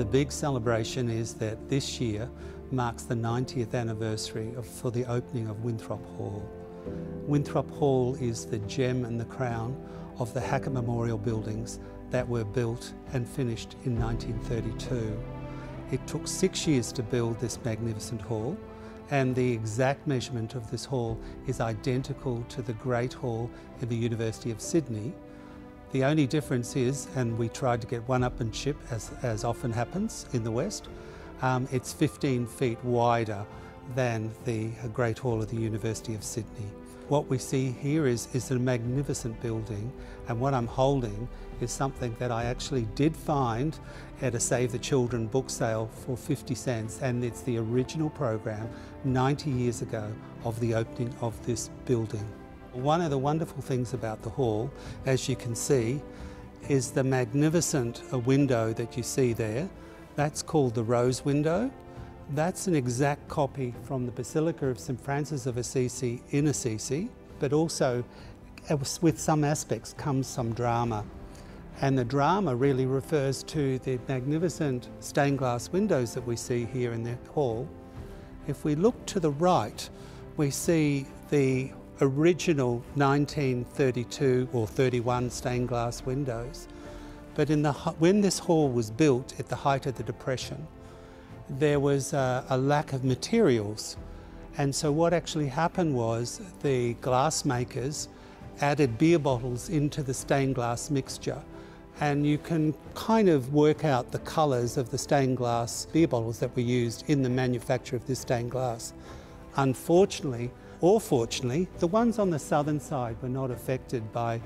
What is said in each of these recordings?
The big celebration is that this year marks the 90th anniversary of, for the opening of Winthrop Hall. Winthrop Hall is the gem and the crown of the Hackett Memorial buildings that were built and finished in 1932. It took six years to build this magnificent hall and the exact measurement of this hall is identical to the Great Hall in the University of Sydney. The only difference is, and we tried to get one-upmanship as, as often happens in the West, um, it's 15 feet wider than the Great Hall of the University of Sydney. What we see here is, is a magnificent building and what I'm holding is something that I actually did find at a Save the Children book sale for 50 cents and it's the original program 90 years ago of the opening of this building. One of the wonderful things about the hall, as you can see, is the magnificent window that you see there. That's called the rose window. That's an exact copy from the Basilica of St Francis of Assisi in Assisi, but also uh, with some aspects comes some drama. And the drama really refers to the magnificent stained glass windows that we see here in the hall. If we look to the right, we see the original 1932 or 31 stained glass windows. But in the, when this hall was built at the height of the Depression, there was a, a lack of materials. And so what actually happened was the glass makers added beer bottles into the stained glass mixture. And you can kind of work out the colours of the stained glass beer bottles that were used in the manufacture of this stained glass. Unfortunately, or fortunately, the ones on the southern side were not affected by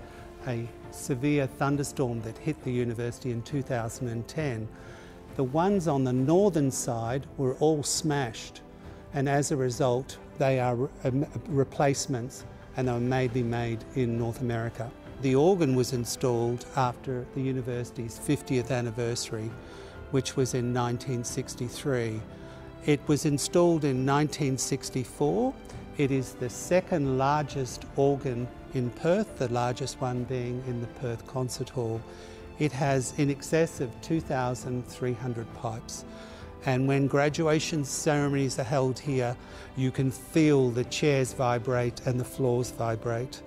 a severe thunderstorm that hit the university in 2010. The ones on the northern side were all smashed and as a result they are re um, replacements and they were mainly made in North America. The organ was installed after the university's 50th anniversary which was in 1963. It was installed in 1964. It is the second largest organ in Perth, the largest one being in the Perth Concert Hall. It has in excess of 2,300 pipes. And when graduation ceremonies are held here, you can feel the chairs vibrate and the floors vibrate.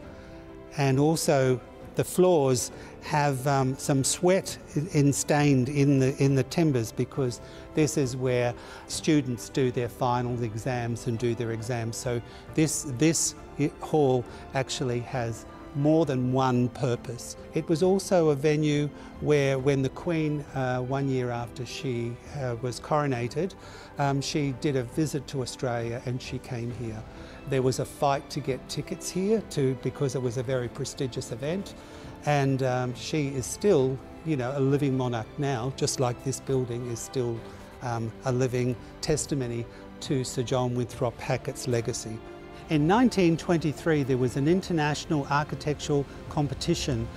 And also the floors have um, some sweat instained in the, in the timbers because this is where students do their final exams and do their exams. So this, this hall actually has more than one purpose. It was also a venue where when the Queen, uh, one year after she uh, was coronated, um, she did a visit to Australia and she came here. There was a fight to get tickets here to, because it was a very prestigious event and um, she is still you know, a living monarch now, just like this building is still um, a living testimony to Sir John Winthrop Hackett's legacy. In 1923, there was an international architectural competition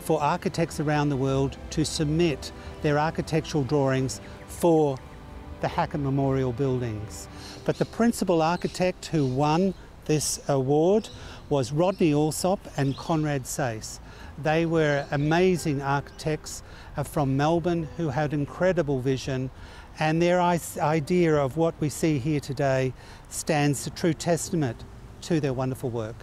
for architects around the world to submit their architectural drawings for the Hackett Memorial buildings. But the principal architect who won this award was Rodney Alsop and Conrad Sayce. They were amazing architects uh, from Melbourne who had incredible vision and their idea of what we see here today stands a true testament to their wonderful work.